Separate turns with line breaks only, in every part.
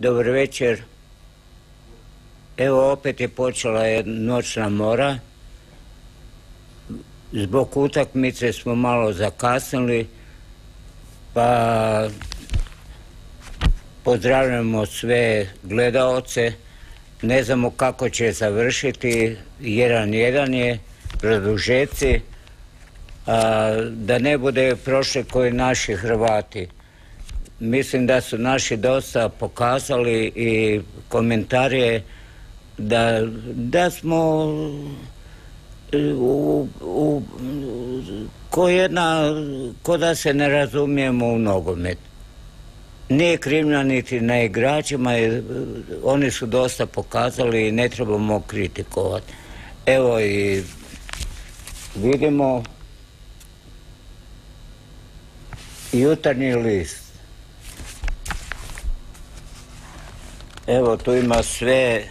Dobar večer. Evo opet je počela noćna mora. Zbog utakmice smo malo zakasnili, pa pozdravljamo sve gledaoce. Ne znamo kako će završiti, jedan jedan je, produžeci, da ne bude prošle koji naši Hrvati. Mislim da su naši dosta pokazali i komentarije da, da smo u, u, ko jedna, ko da se ne razumijemo u nogomet. Nije krivnja niti na igračima, oni su dosta pokazali i ne trebamo kritikovati. Evo i vidimo jutarnji list. Evo tu ima sve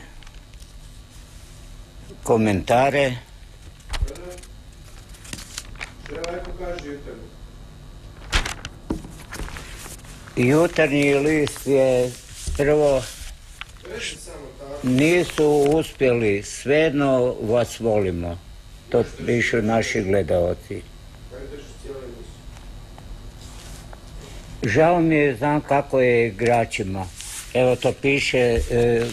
komentare. Jutarnji list je prvo nisu uspjeli, svejedno vas volimo. To pišu naši gledalci. Žao mi je, znam kako je igračima. Evo to piše e,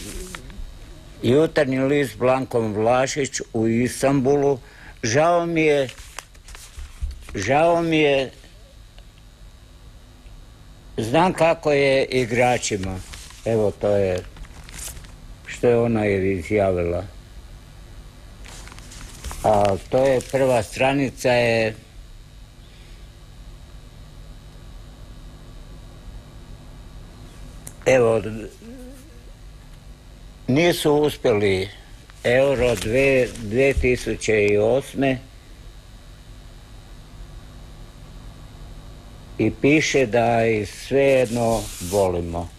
jutarnji list Blankom Vlašić u Istanbulu. Žao mi je, žao mi je, znam kako je igračima. Evo to je što je ona izjavila. A to je prva stranica je Evo, nisu uspjeli euro 2008. I piše da ih svejedno volimo.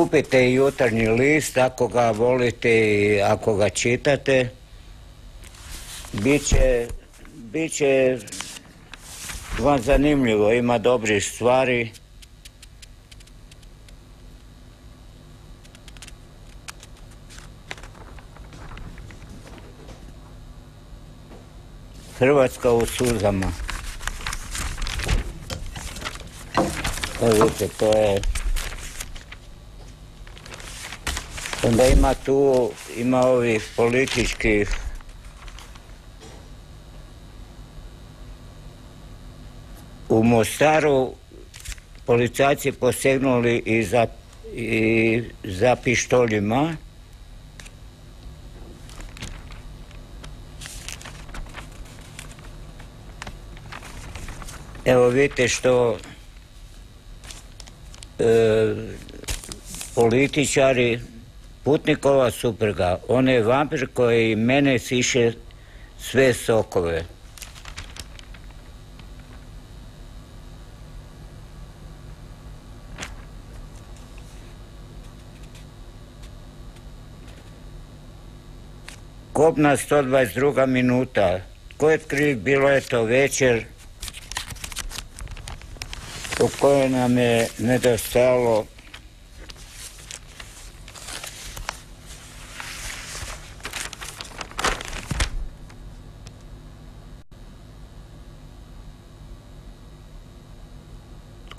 Kupite jutarnji list ako ga volite i ako ga čitate. Biće, biće vam zanimljivo, ima dobrih stvari. Hrvatska u suzama. Evo vidite, to je Onda ima tu, ima ovih političkih u Mostaru policajci posegnuli i za, i za pištoljima. Evo vidite što e, političari Putnikova supruga, on je vampir koji mene siše sve sokove. Kopna 122. minuta. Ko je kriv? Bilo je to večer u kojoj nam je nedostalo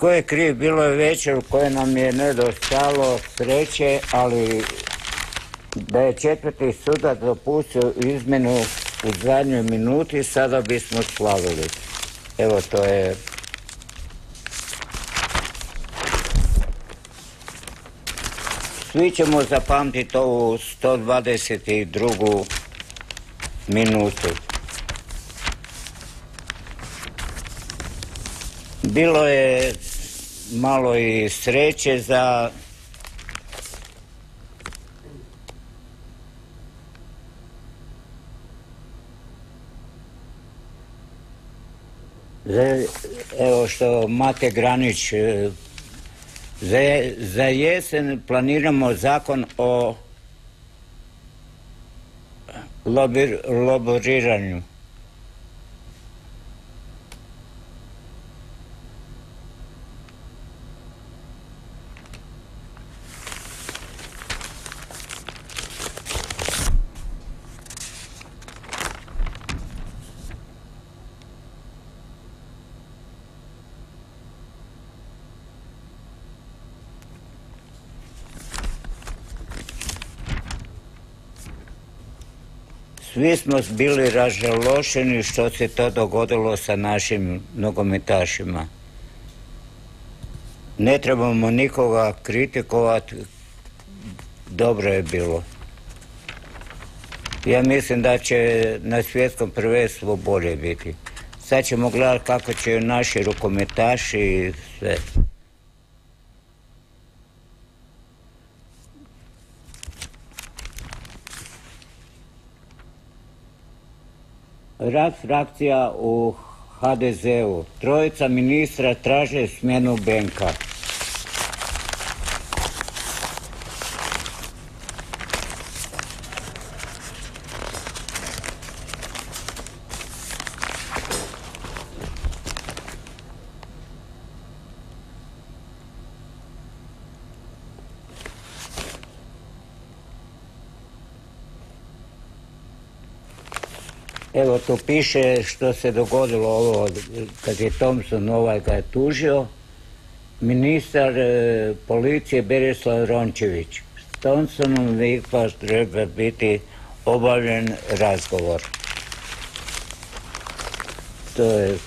Ko je kriv? Bilo je večer u kojoj nam je nedostalo sreće, ali da je četvrti sudac dopustio izmenu u zadnjoj minuti, sada bismo slavili. Evo to je... Svi ćemo zapamtiti ovu 122. minutu. Bilo je malo i sreće za Evo što Mate Granić e, Za, za jesen planiramo zakon o lobir, loboriranju. Svi smo bili ražalošeni što se to dogodilo sa našim nogometašima. Ne trebamo nikoga kritikovati, dobro je bilo. Ja mislim da će na svjetskom prvenstvu bolje biti. Sad ćemo gledati kako će naši rukometaši i sve. Rad frakcija u HDZ-u. Trojica ministra traže smjenu Benka. Tu piše što se dogodilo ovo kad je Thompson ovaj ga je tužio. Ministar e, policije Berislav Rončević. S Thompsonom ipak treba biti obavljen razgovor. To je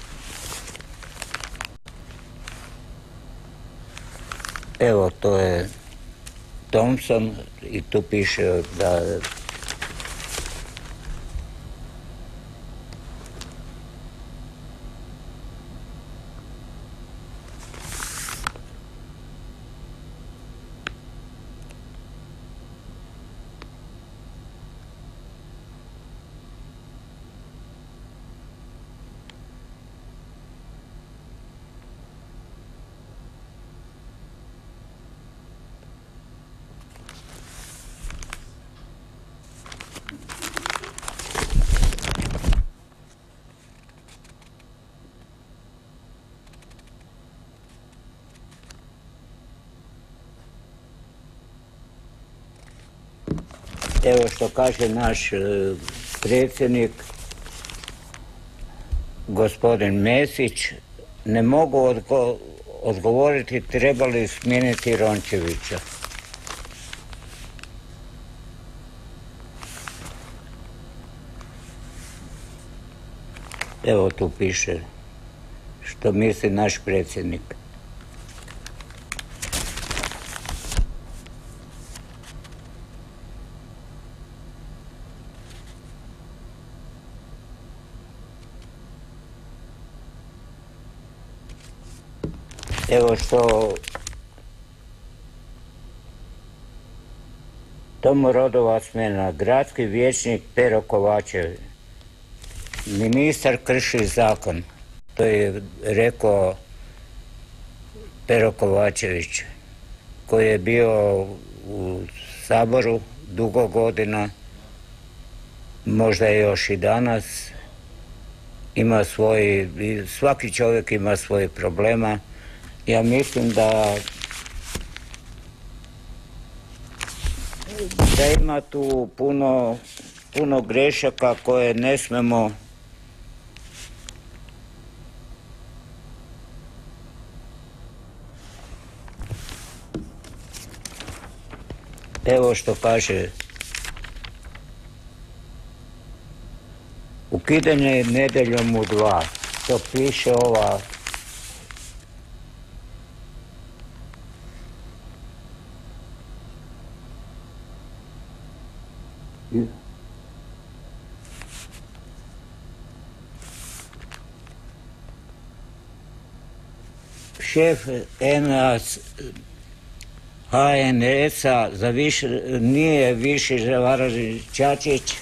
Evo, to je Thompson i tu piše da Evo što kaže naš e, predsjednik, gospodin Mesić, ne mogu odgovoriti treba li smijeniti Rončevića. Evo tu piše što misli naš predsjednik. Evo što Tomo Rodova smjena, gradski vijećnik Pero Kovačev. Ministar krši zakon. To je rekao Pero Kovačević, koji je bio u Saboru dugo godina, možda još i danas. Ima svoj, svaki čovjek ima svoje problema ja mislim da da ima tu puno, puno grešaka koje ne smemo Evo što kaže ukidanje nedeljom u dva. To piše ova Šef NAS HNS-a za više, nije više Ževaraži Čačić,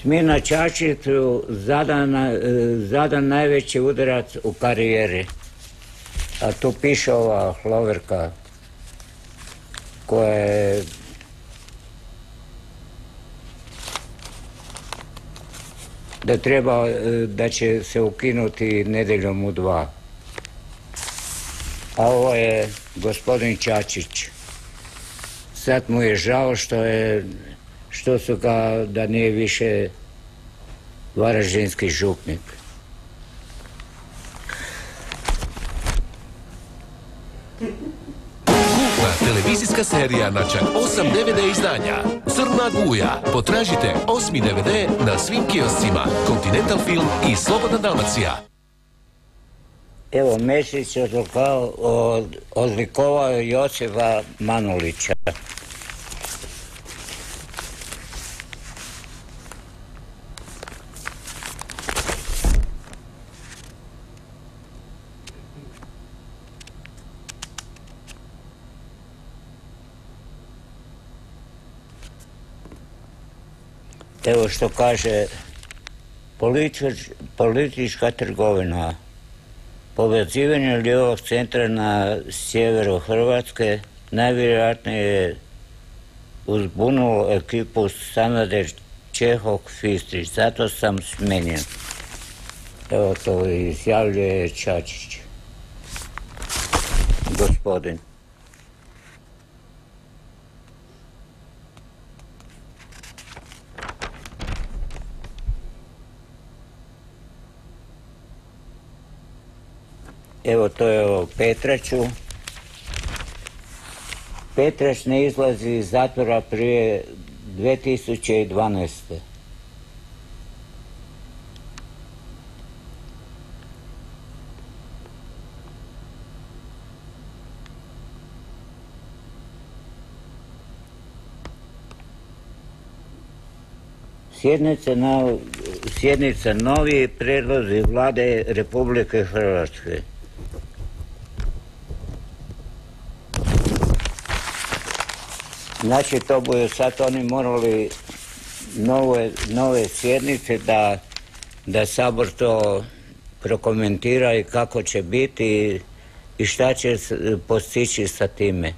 Smina Čačiću zadan, e, zadan najveći udarac u karijeri. A tu piše ova hloverka koja je da treba, e, da će se ukinuti nedeljom u dva. A ovo je gospodin Čačić. Sad mu je žao što je, što su ga, da nije više varaždinski župnik.
Televizijska serija na čak 8 DVD izdanja. Crna guja. Potražite osmi DVD na svim kioscima. Continental Film i Slobodna Dalmacija.
Evo, Mesić od, odlikovao je Josipa Manulića. Evo što kaže politič, politička trgovina. Povezivanje lijevog centra na sjeveru Hrvatske najvjerojatnije je uzbunulo ekipu Sanader Čehok Fistrić, zato sam smenjen. Evo to izjavljuje Čačić. Gospodin. Evo to je o Petraću. Petrać ne izlazi iz zatvora prije 2012. Sjednica, na, sjednica novi predlozi vlade Republike Hrvatske. Znači to budu sad oni morali nove, nove sjednice da, da Sabor to prokomentira i kako će biti i šta će postići sa time.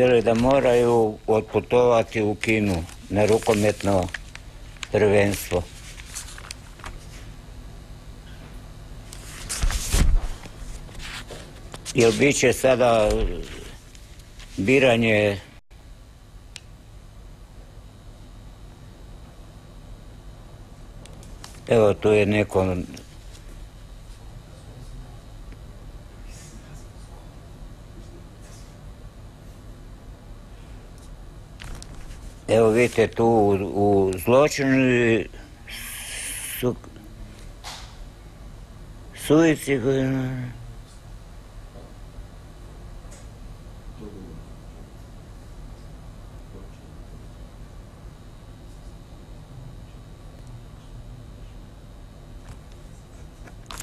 Veli da moraju otputovati u Kinu na rukometno prvenstvo. Jer bit će sada biranje Evo tu je neko Evo vidite tu u, zločinu su suici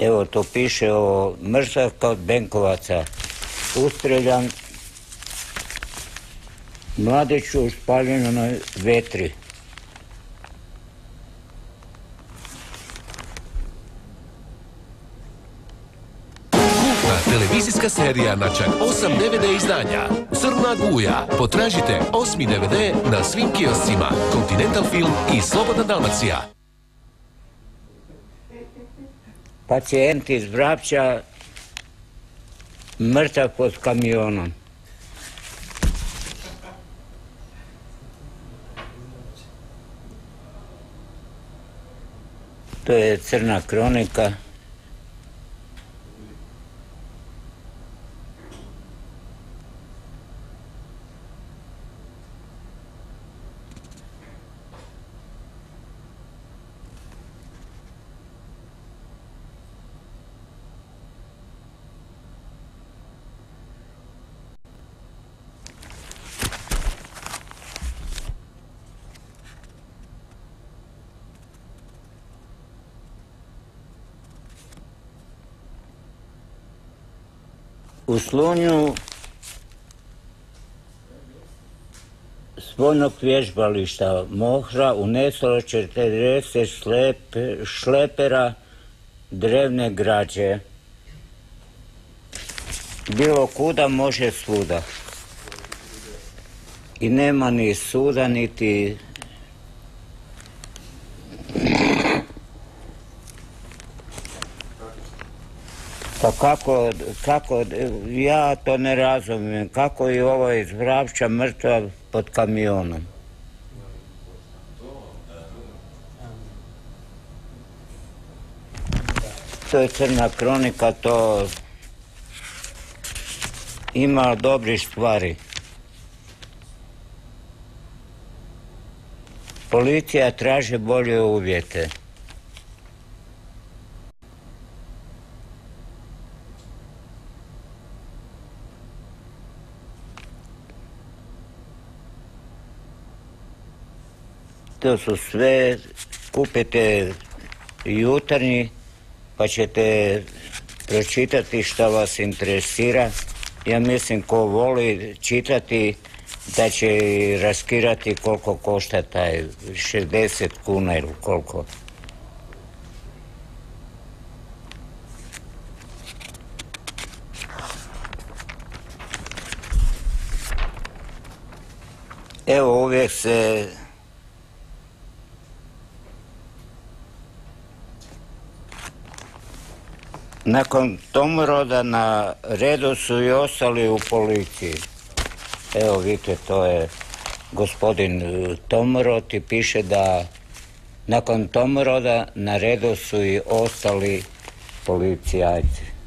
Evo to piše o mrsav od Benkovaca. Ustreljan mladeću u spaljenoj vetri.
Televizijska serija na čak 8 DVD izdanja. Crna guja. Potražite osmi DVD na svim kioscima. Continental Film i Slobodna Dalmacija.
Pacijent iz Vrapća mrtav pod kamionom. To je crna kronika. Slunju s vježbališta Mohra uneslo 40 šlepera drevne građe. Bilo kuda može svuda. I nema ni suda, niti Pa kako, kako, ja to ne razumijem, kako je ovo iz Vrapča mrtva pod kamionom. To je crna kronika, to ima dobri stvari. Policija traži bolje uvjete. To su sve, kupite jutarnji pa ćete pročitati šta vas interesira. Ja mislim ko voli čitati da će raskirati koliko košta taj 60 kuna ili koliko. Evo uvijek se Nakon Tomoroda na redu su i ostali u policiji. Evo vidite, to je gospodin e, Tomorod i piše da nakon Tomoroda na redu su i ostali policijajci.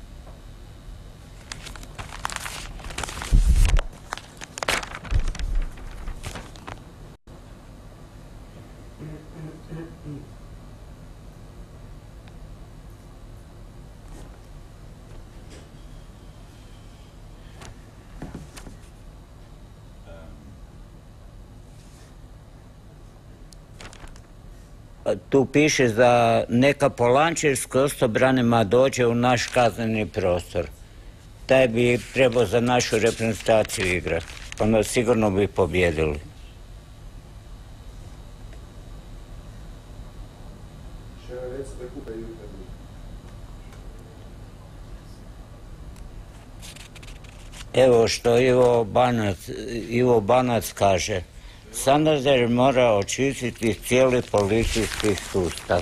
Tu piše da neka Polančir s Kostobranima dođe u naš kazneni prostor. Taj bi trebao za našu reprezentaciju igrati. Onda sigurno bi pobjedili. Evo što Ivo Banac, Ivo Banac kaže. Sanader mora očistiti cijeli policijski sustav.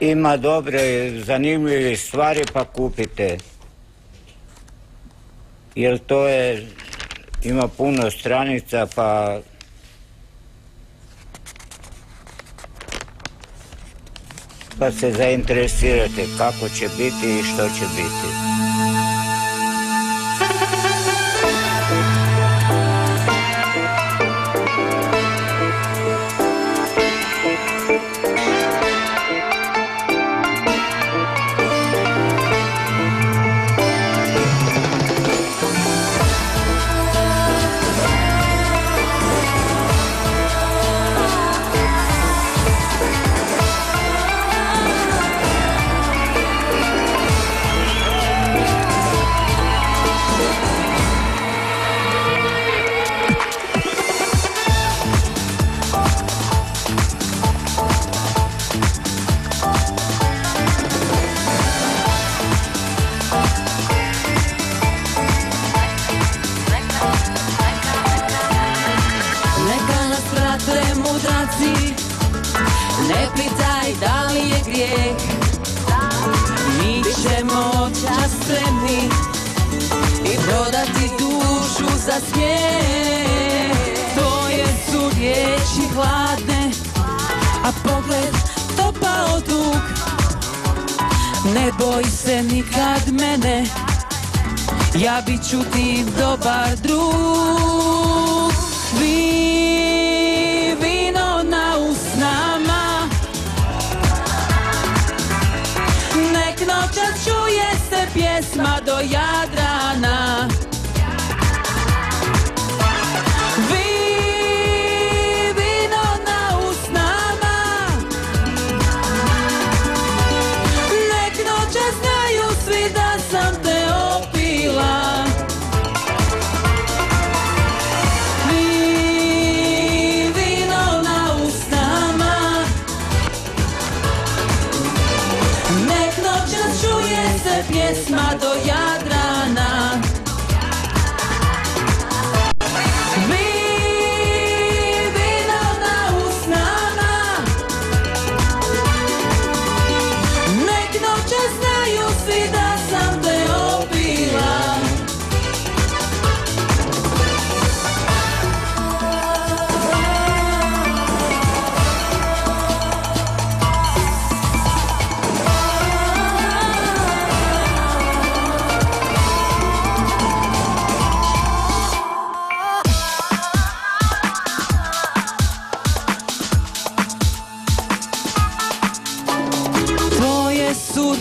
Ima dobre, zanimljive stvari pa kupite. Jer to je, ima puno stranica pa pa se zainteresirate kako će biti i što će biti.
zemlji I prodati dušu za to je su riječi hladne A pogled topao dug. Ne boj se nikad mene Ja bit ću ti dobar drug. pjesma do Jadrana.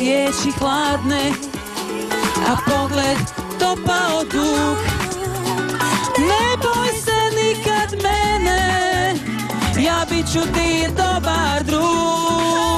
Riječi hladne A pogled topao dug. Ne boj se nikad mene Ja bit ću ti dobar
drug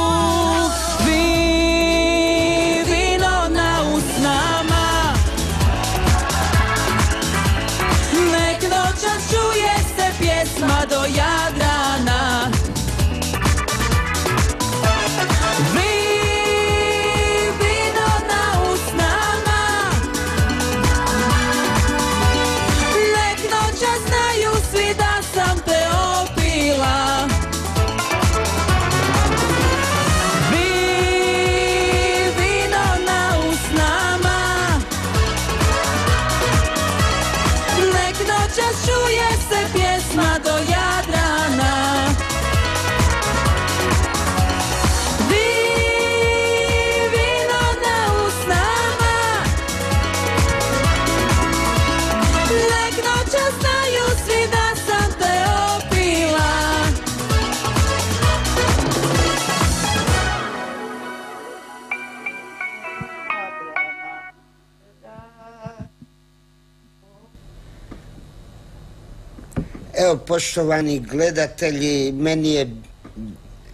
poštovani gledatelji, meni je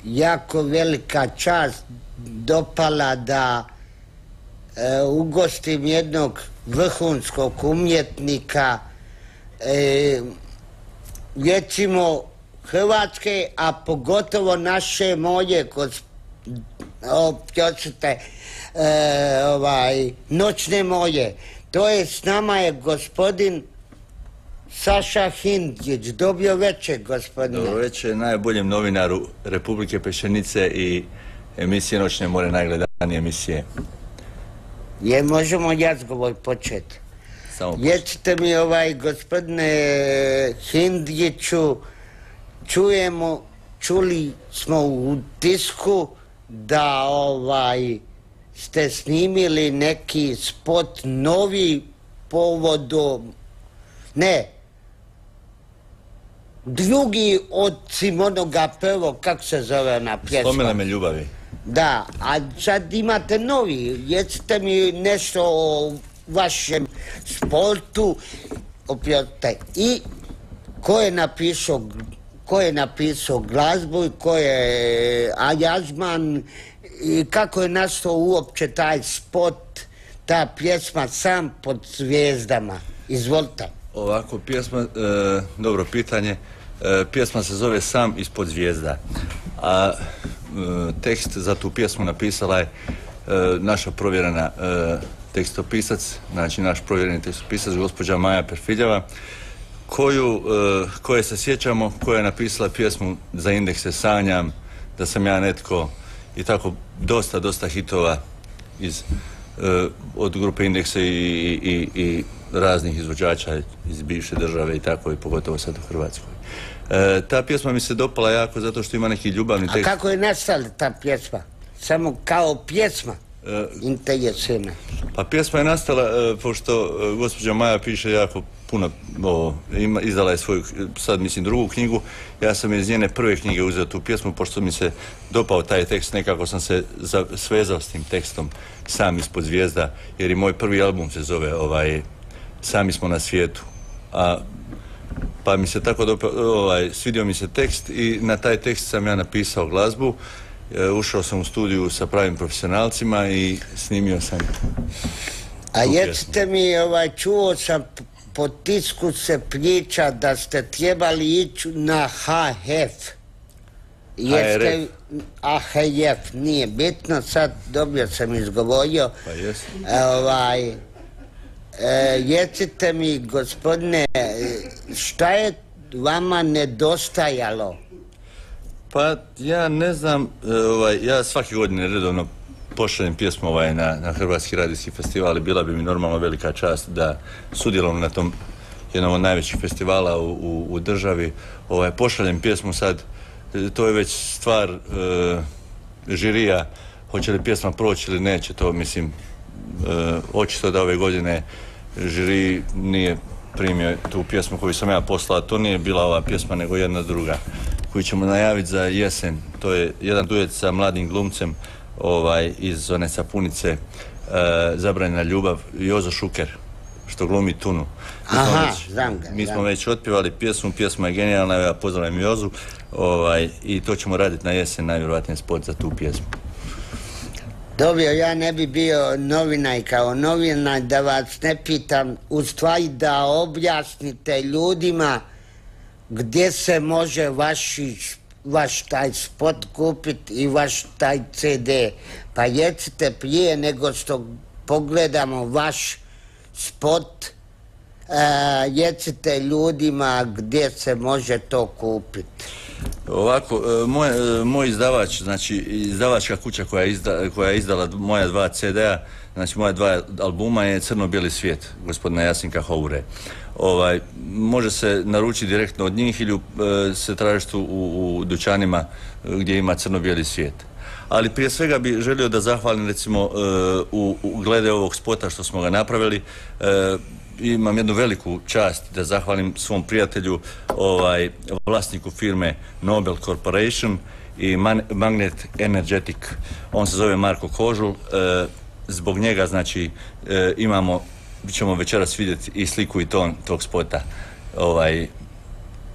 jako velika čast dopala da e, ugostim jednog vrhunskog umjetnika, e, recimo Hrvatske, a pogotovo naše moje, o, oprostite, e, ovaj, noćne moje. To je, s nama je gospodin Saša Hindjić, dobio večer, gospodine.
Dobro večer najboljem novinaru Republike Pešenice i emisije Noćne more najgledanije emisije.
Je, možemo razgovor početi.
Samo
Recite mi, ovaj, gospodine Hindjiću, čujemo, čuli smo u tisku da ovaj ste snimili neki spot novi povodom, ne, drugi od Simonoga prvog, kako se zove ona pjesma?
Spomene me ljubavi.
Da, a sad imate novi, recite mi nešto o vašem sportu, oprostite, i ko je napisao, ko je napisao glazbu i ko je aranžman i kako je nastao uopće taj spot, ta pjesma sam pod zvijezdama. Izvolite.
Ovako, pjesma, e, dobro pitanje, E, pjesma se zove Sam ispod zvijezda, a e, tekst za tu pjesmu napisala je e, naša provjerena e, tekstopisac, znači naš provjereni tekstopisac, gospođa Maja Perfiljeva, koju, e, koje se sjećamo, koja je napisala pjesmu za indekse Sanjam, da sam ja netko i tako dosta, dosta hitova iz, od grupe Indeksa i, i, i raznih izvođača iz bivše države i tako i pogotovo sad u Hrvatskoj. E, ta pjesma mi se dopala jako zato što ima neki ljubavni
A
tekst.
kako je nastala ta pjesma? Samo kao pjesma?
E. Pa pjesma je nastala e, pošto e, gospođa Maja piše jako puno, ovo, ima, izdala je svoju, sad mislim drugu knjigu, ja sam iz njene prve knjige uzeo tu pjesmu pošto mi se dopao taj tekst, nekako sam se za, svezao s tim tekstom sam ispod zvijezda, jer i moj prvi album se zove ovaj, Sami smo na svijetu, a pa mi se tako dopao, ovaj, svidio mi se tekst i na taj tekst sam ja napisao glazbu, E, ušao sam u studiju sa pravim profesionalcima i snimio sam
A
tu
recite mi, ovaj, čuo sam po tisku se priča da ste trebali ići na HF. Jeste, AHF nije bitno, sad dobio sam izgovorio.
Pa jesu.
Ovaj, e, recite mi, gospodine, šta je vama nedostajalo?
Pa ja ne znam, e, ovaj, ja svake godine redovno pošaljem pjesmu ovaj, na, na Hrvatski radijski festival i bila bi mi normalno velika čast da sudjelujem na tom jednom od najvećih festivala u, u, državi. Ovaj, pošaljem pjesmu sad, e, to je već stvar žirija, hoće li pjesma proći ili neće, to mislim, e, očito da ove godine žiri nije primio tu pjesmu koju sam ja poslao, to nije bila ova pjesma nego jedna druga koju ćemo najaviti za jesen. To je jedan duet sa mladim glumcem ovaj, iz one sapunice e, Zabranjena ljubav, Jozo Šuker, što glumi Tunu. Mi smo
Aha,
već-
znam ga,
Mi smo
znam.
već otpjevali pjesmu, pjesma je genijalna, ja pozdravljam Jozu ovaj, i to ćemo raditi na jesen, najvjerojatnije spot za tu pjesmu.
Dobio, ja ne bi bio novinaj kao novinaj da vas ne pitam, u stvari da objasnite ljudima gdje se može vaši, vaš taj spot kupiti i vaš taj CD. Pa recite prije nego što pogledamo vaš spot, e, recite ljudima gdje se može to kupiti.
Ovako, e, moj, e, moj izdavač, znači izdavačka kuća koja je, koja izdala moja dva CD-a, znači moja dva albuma je Crno-bijeli svijet, gospodina Jasinka Houre. Ovaj, može se naručiti direktno od njih ili e, se tražiti u, u dućanima gdje ima Crno-bijeli svijet. Ali prije svega bi želio da zahvalim recimo e, u, u glede ovog spota što smo ga napravili. e, imam jednu veliku čast da zahvalim svom prijatelju, ovaj, vlasniku firme Nobel Corporation i Magnet Energetic. On se zove Marko Kožul. E, zbog njega, znači, imamo, ćemo večeras vidjeti i sliku i ton tog spota. Ovaj,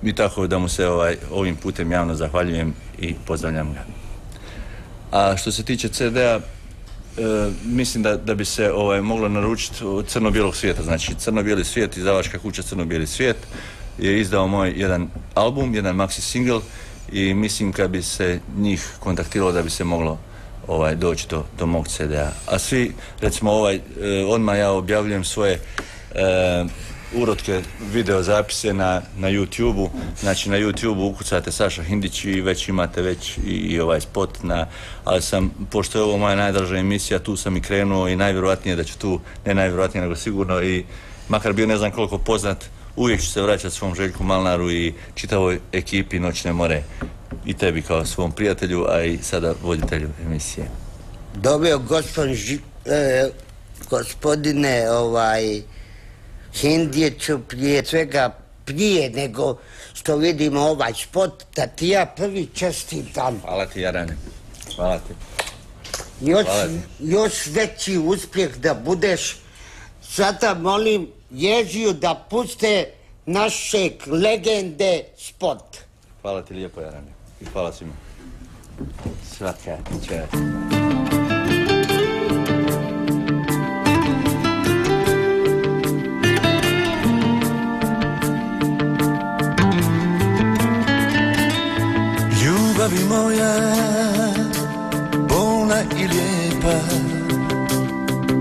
I tako da mu se ovaj, ovim putem javno zahvaljujem i pozdravljam ga. A što se tiče CD-a, e, mislim da, da bi se ovaj, moglo naručiti crno-bijelog svijeta. Znači, crno-bijeli svijet, izdavačka kuća crno-bijeli svijet je izdao moj jedan album, jedan maxi single i mislim kad bi se njih kontaktiralo da bi se moglo ovaj, doći do, do mog CD-a. A svi, recimo ovaj, e, odmah ja objavljujem svoje e, urotke video zapise na, na YouTube-u. Znači na YouTube-u ukucate Saša Hindić i već imate već i, i ovaj spot na, ali sam, pošto je ovo moja najdraža emisija, tu sam i krenuo i najvjerojatnije da ću tu, ne najvjerojatnije nego sigurno i makar bio ne znam koliko poznat, uvijek ću se vraćati svom Željku Malnaru i čitavoj ekipi Noćne more i tebi kao svom prijatelju, a i sada voditelju emisije.
Dobio gospodin, e, gospodine ovaj, Hindjeću prije svega prije nego što vidimo ovaj spot, da ti ja prvi čestitam.
Hvala ti Jarane. Hvala ti.
Još,
Hvala ti.
još veći uspjeh da budeš. Sada molim Ježiju da puste našeg legende spot.
Hvala ti lijepo Jarane. I hvala svima. Svaka čast.
Ljubavi moja, bolna i lijepa,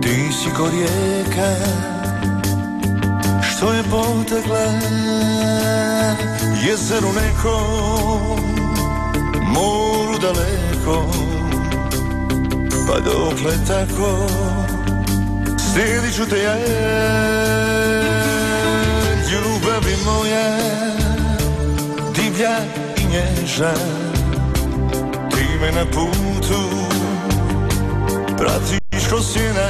ti si ko rijeka, što je potekla. Jezeru nekom, moru daleko, pa dokle tako, slijedit ću te ja, ljubavi moja, divlja i nježna. Ti me na putu. Pratiš ko sjena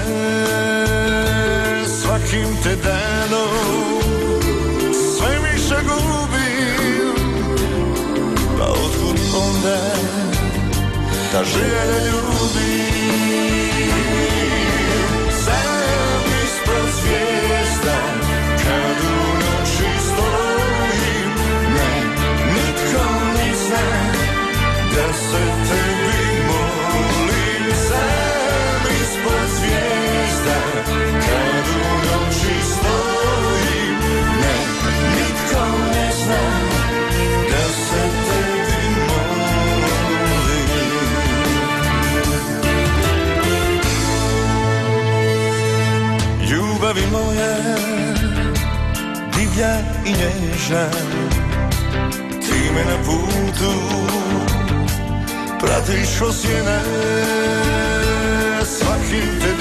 Svakim te danom. Sve više gubim Pa otkud onda ta želja da
bježan Ti me na putu pratiš osjena Svakim te